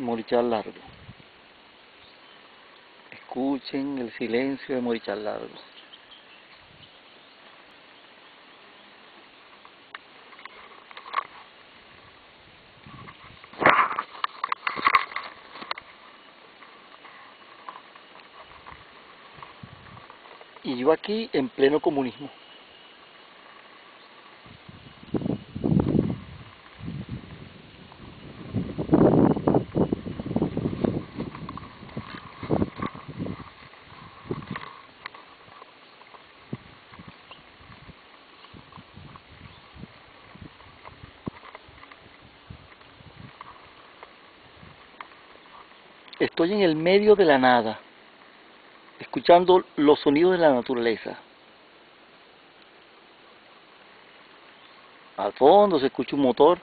Morichal Largo. Escuchen el silencio de Morichal Largo. Y yo aquí en pleno comunismo. Estoy en el medio de la nada, escuchando los sonidos de la naturaleza. Al fondo se escucha un motor